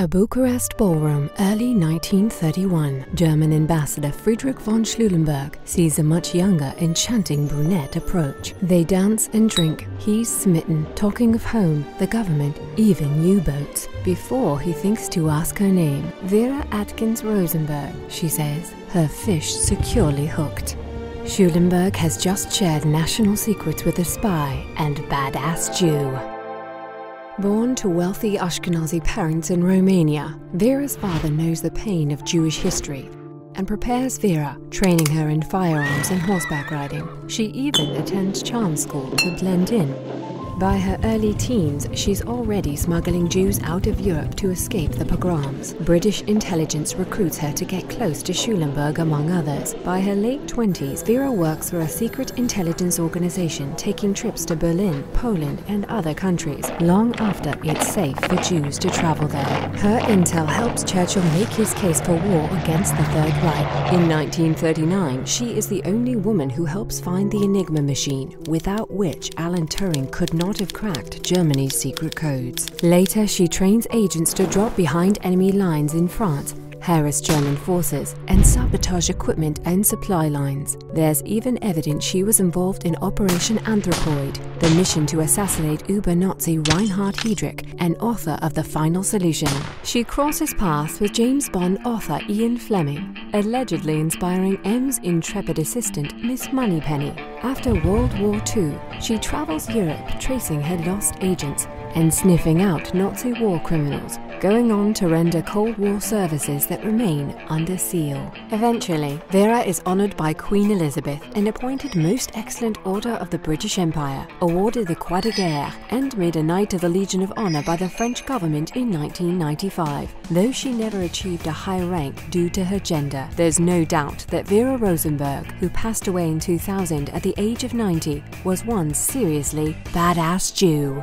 A Bucharest ballroom, early 1931. German ambassador Friedrich von Schulenburg sees a much younger, enchanting brunette approach. They dance and drink. He's smitten, talking of home, the government, even U-boats. Before he thinks to ask her name, Vera Atkins Rosenberg, she says, her fish securely hooked. Schulenburg has just shared national secrets with a spy and badass Jew. Born to wealthy Ashkenazi parents in Romania, Vera's father knows the pain of Jewish history and prepares Vera, training her in firearms and horseback riding. She even attends charm school to blend in by her early teens, she's already smuggling Jews out of Europe to escape the pogroms. British intelligence recruits her to get close to Schulenburg, among others. By her late 20s, Vera works for a secret intelligence organization taking trips to Berlin, Poland, and other countries, long after it's safe for Jews to travel there. Her intel helps Churchill make his case for war against the Third Reich. In 1939, she is the only woman who helps find the Enigma machine, without which Alan Turing could not not have cracked Germany's secret codes. Later, she trains agents to drop behind enemy lines in France harass German forces, and sabotage equipment and supply lines. There's even evidence she was involved in Operation Anthropoid, the mission to assassinate Uber-Nazi Reinhard Heydrich, and author of The Final Solution. She crosses paths with James Bond author Ian Fleming, allegedly inspiring M's intrepid assistant Miss Moneypenny. After World War II, she travels Europe tracing her lost agents and sniffing out Nazi war criminals, going on to render Cold War services that remain under seal. Eventually, Vera is honoured by Queen Elizabeth and appointed Most Excellent Order of the British Empire, awarded the Croix de Guerre, and made a Knight of the Legion of Honour by the French government in 1995. Though she never achieved a high rank due to her gender, there's no doubt that Vera Rosenberg, who passed away in 2000 at the age of 90, was one seriously badass Jew.